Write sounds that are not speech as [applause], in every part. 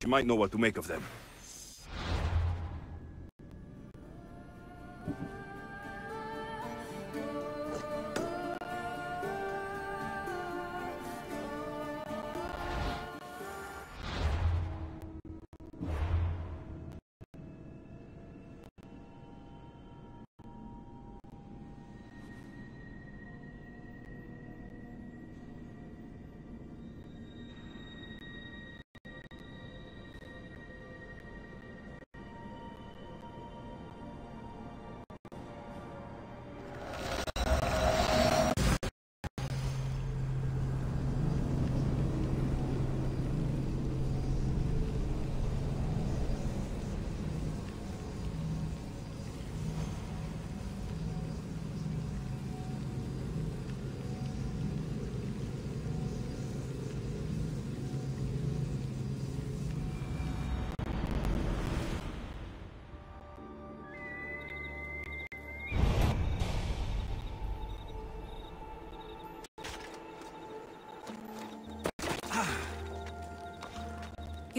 She might know what to make of them.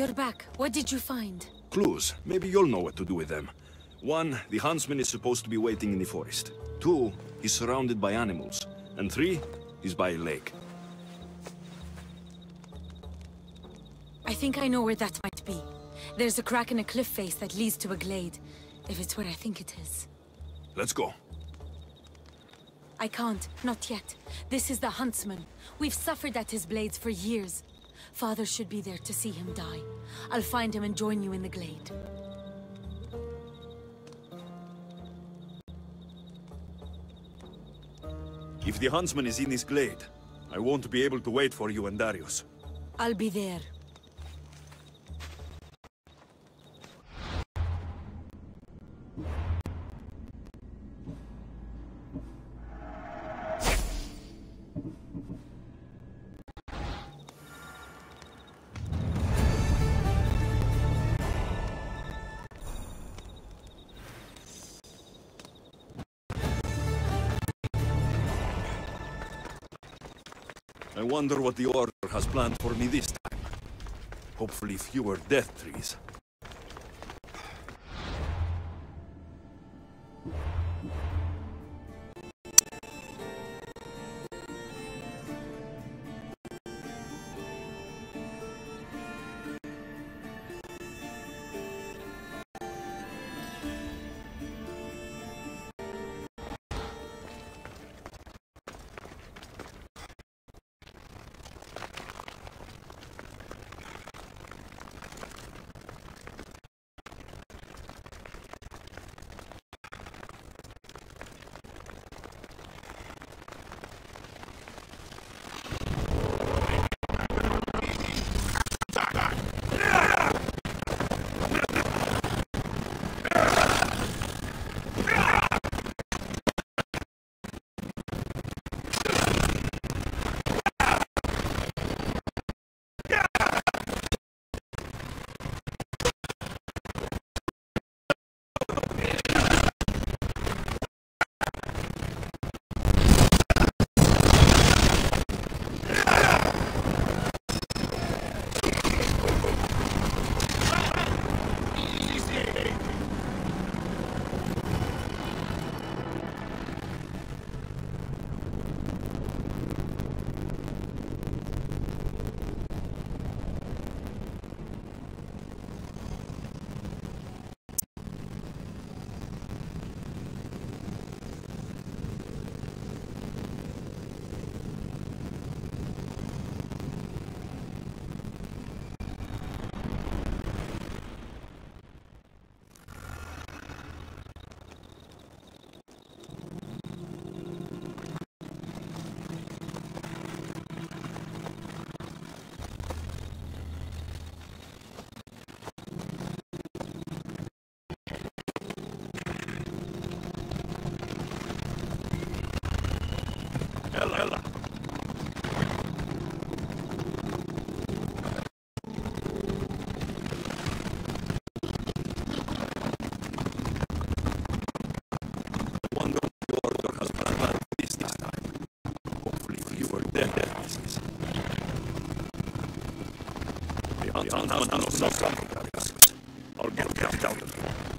You're back. What did you find? Clues. Maybe you'll know what to do with them. One, the huntsman is supposed to be waiting in the forest. Two, he's surrounded by animals. And three, he's by a lake. I think I know where that might be. There's a crack in a cliff face that leads to a glade. If it's where I think it is. Let's go. I can't. Not yet. This is the huntsman. We've suffered at his blades for years. Father should be there to see him die. I'll find him and join you in the glade. If the huntsman is in this glade, I won't be able to wait for you and Darius. I'll be there. Wonder what the Order has planned for me this time. Hopefully fewer death trees. Hopefully fewer death trees. The I'll get out of here.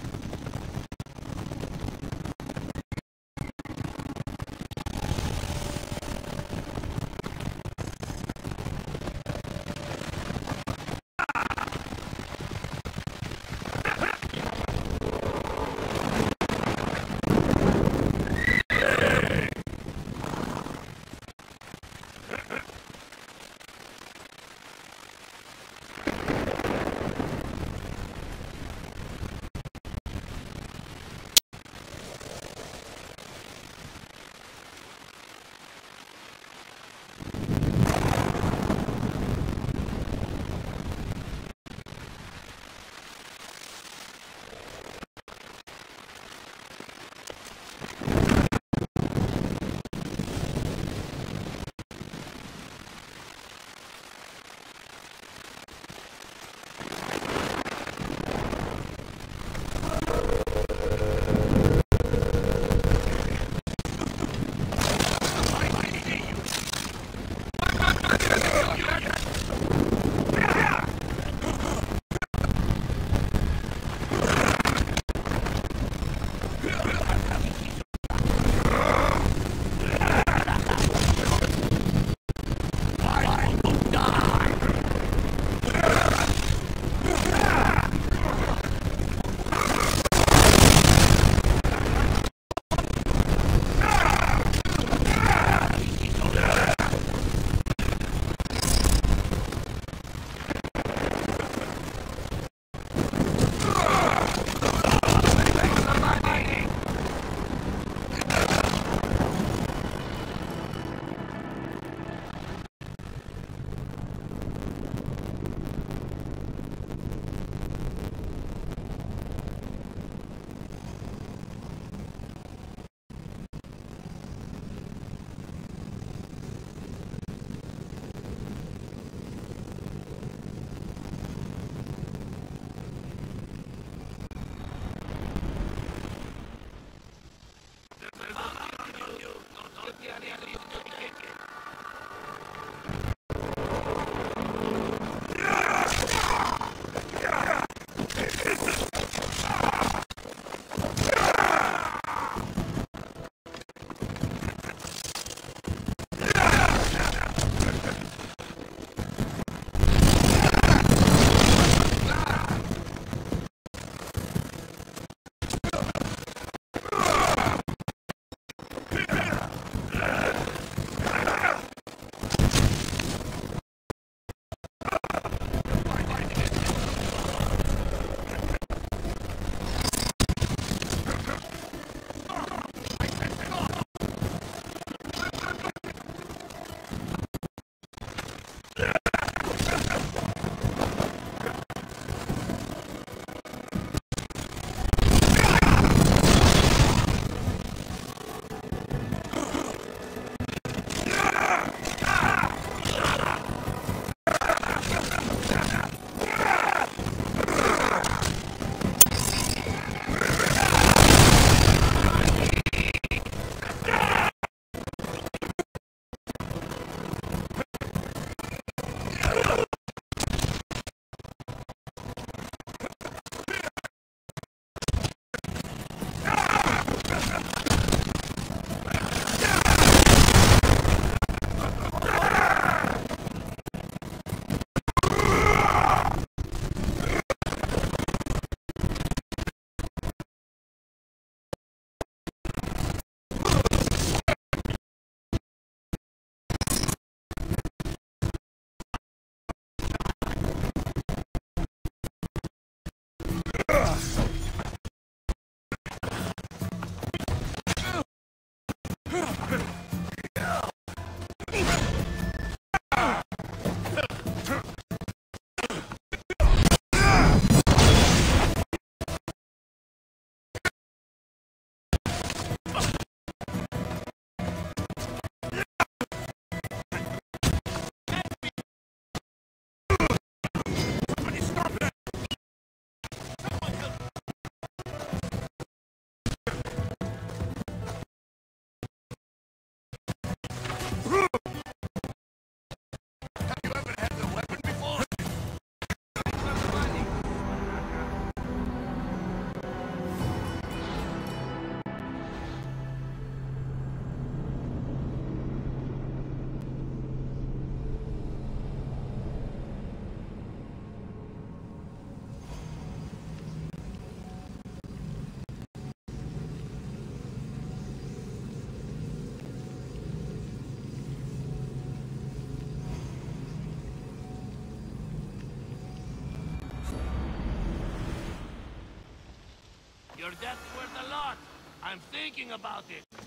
Your death's worth a lot. I'm thinking about it.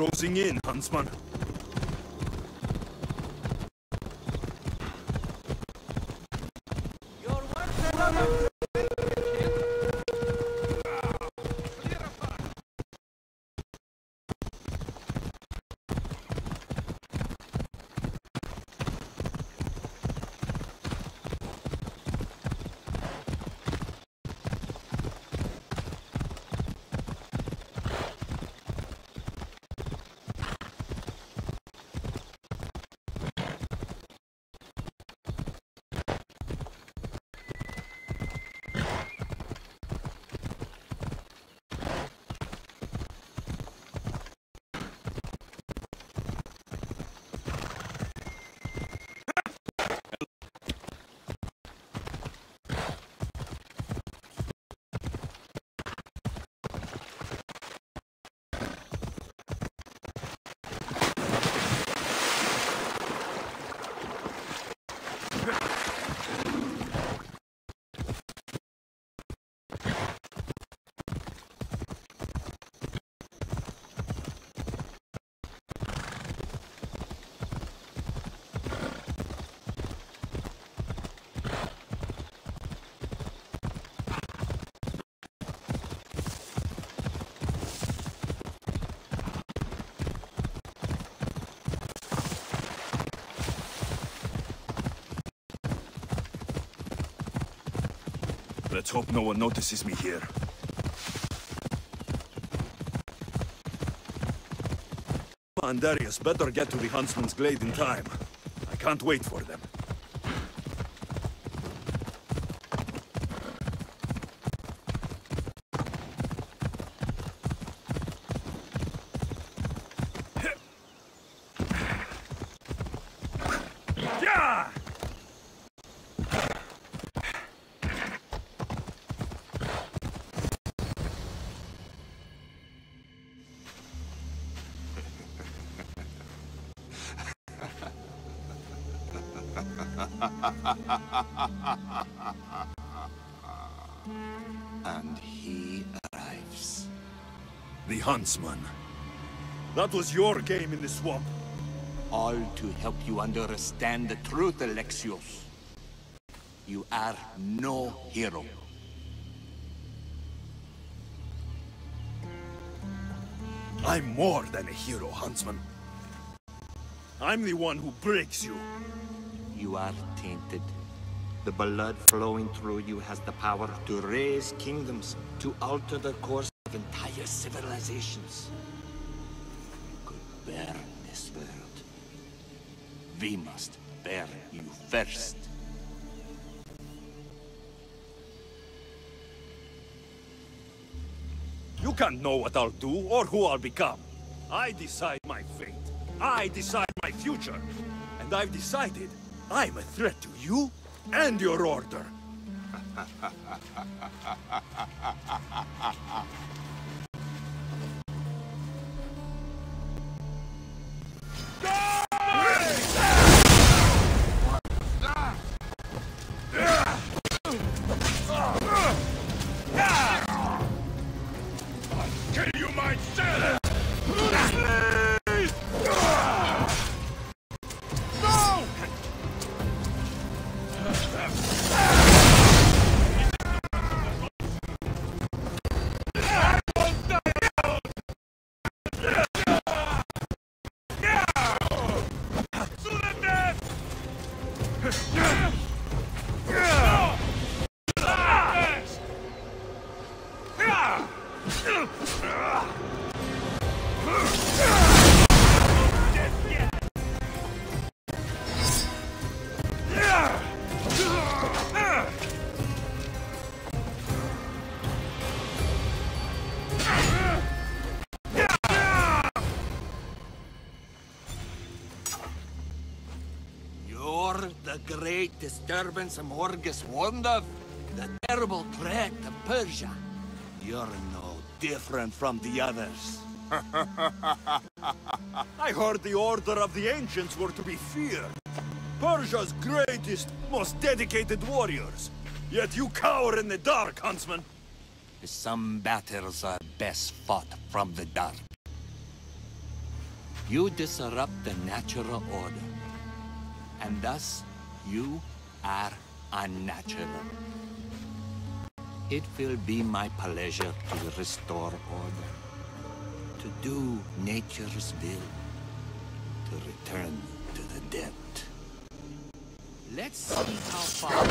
Closing in, Huntsman. Let's hope no one notices me here. On, Darius, better get to the Huntsman's Glade in time. I can't wait for them. And he arrives. The Huntsman. That was your game in the swamp. All to help you understand the truth, Alexios. You are no hero. I'm more than a hero, Huntsman. I'm the one who breaks you. You are tainted. The blood flowing through you has the power to raise kingdoms, to alter the course of entire civilizations. You could burn this world. We must burn you first. You can't know what I'll do or who I'll become. I decide my fate. I decide my future. And I've decided I'm a threat to you and your order. [laughs] great disturbance Morgus warned of? The terrible threat of Persia? You're no different from the others. [laughs] I heard the Order of the Ancients were to be feared. Persia's greatest, most dedicated warriors. Yet you cower in the dark, Huntsman. Some battles are best fought from the dark. You disrupt the natural order. And thus, you are unnatural. It will be my pleasure to restore order. To do nature's will. To return to the depth. Let's see how far...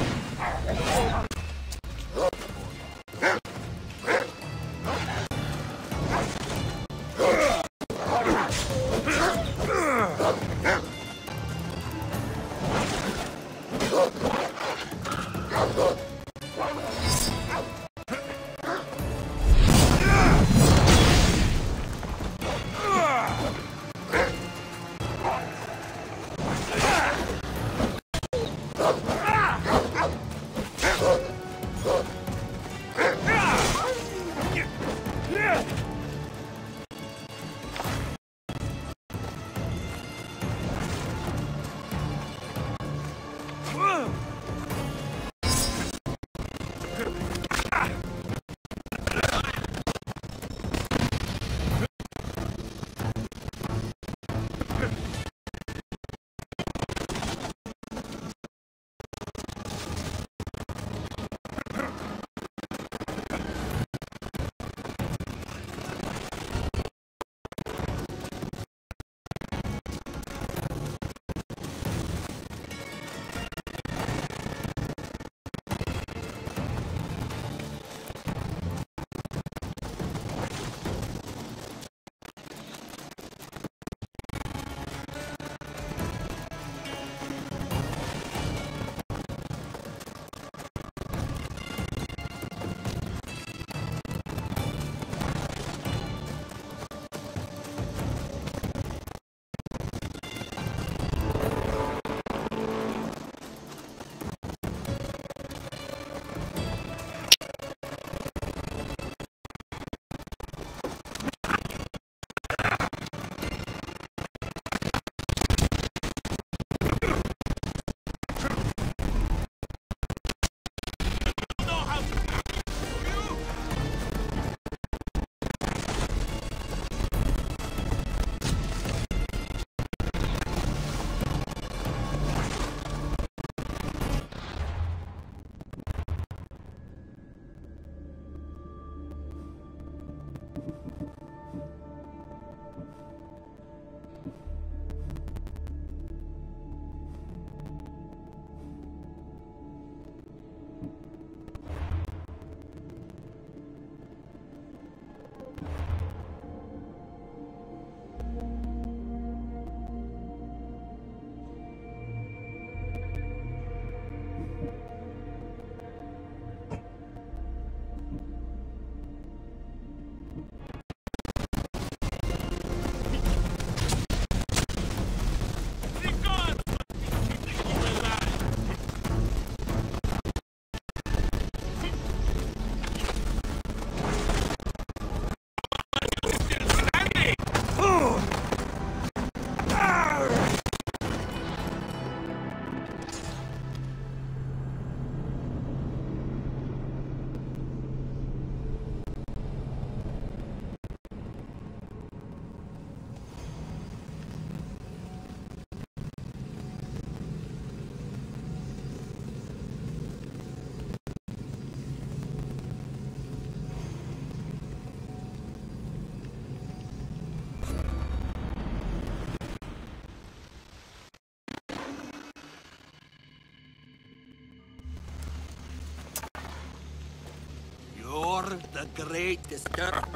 You're the greatest.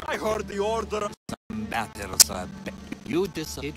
I heard the Order of... Some be- You decide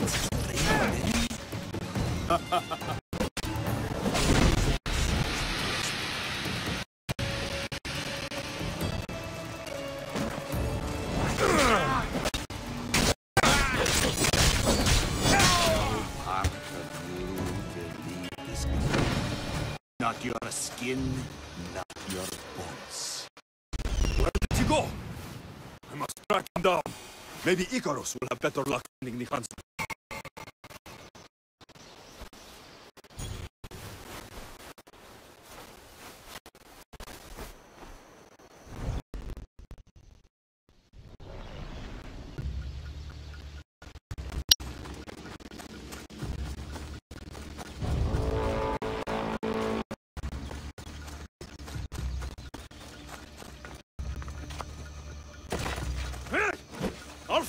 Not your skin, not your bones. Where did he go? I must track him down. Maybe Icarus will have better luck finding the huntsman.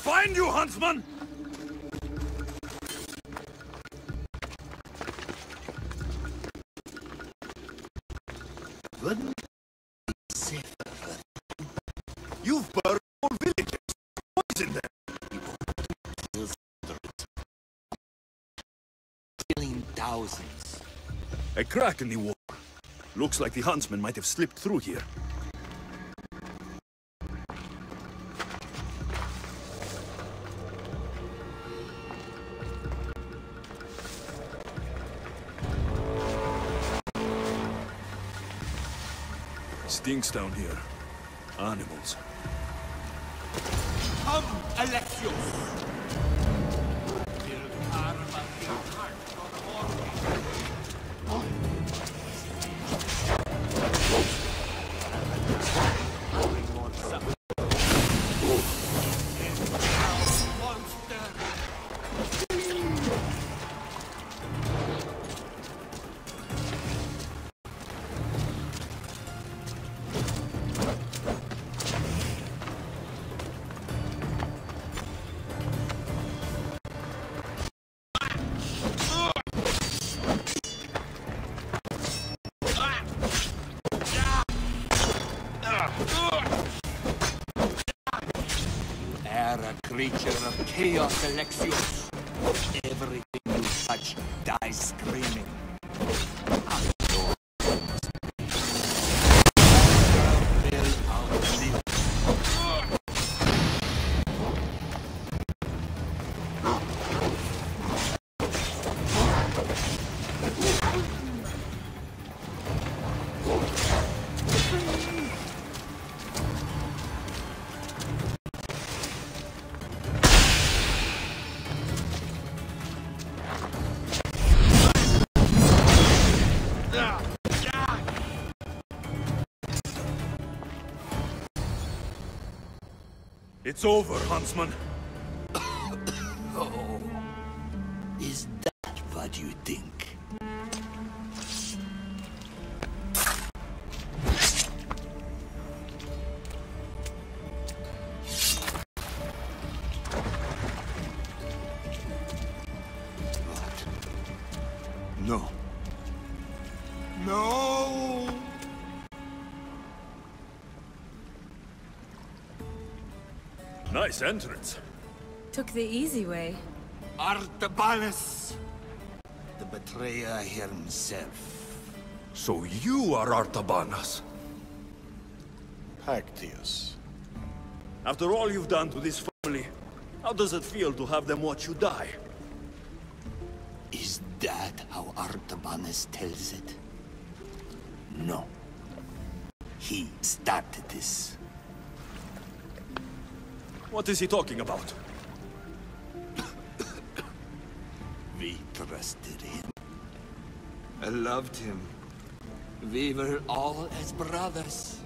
Find you, huntsman! Wouldn't be safer You've burned whole villages. What's in there? killing thousands. A crack in the wall. Looks like the huntsman might have slipped through here. Stinks down here. Animals. Come, Alexios! Of chaos, It's over, huntsman. Nice entrance. Took the easy way. Artabanus! The betrayer himself. So you are Artabanus. Pactius. After all you've done to this family, how does it feel to have them watch you die? Is that how Artabanus tells it? No. He started this. What is he talking about? We trusted him. I loved him. We were all as brothers.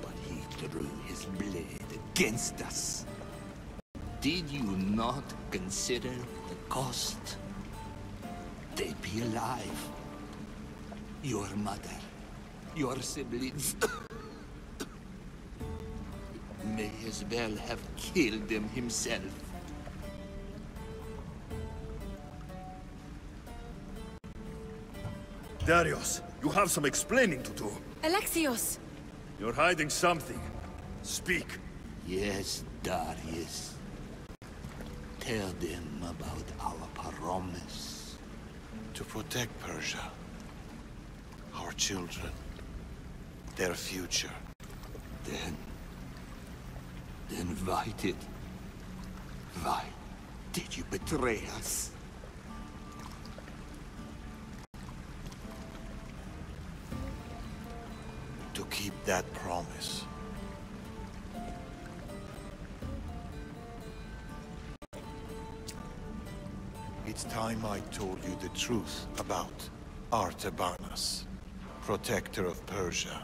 But he drew his blade against us. Did you not consider the cost? They'd be alive. Your mother, your siblings. May as well have killed them himself. Darius, you have some explaining to do. Alexios! You're hiding something. Speak. Yes, Darius. Tell them about our promise. To protect Persia. Our children. Their future. Then... Then why did... Why did you betray us? To keep that promise. It's time I told you the truth about Artabanus, protector of Persia.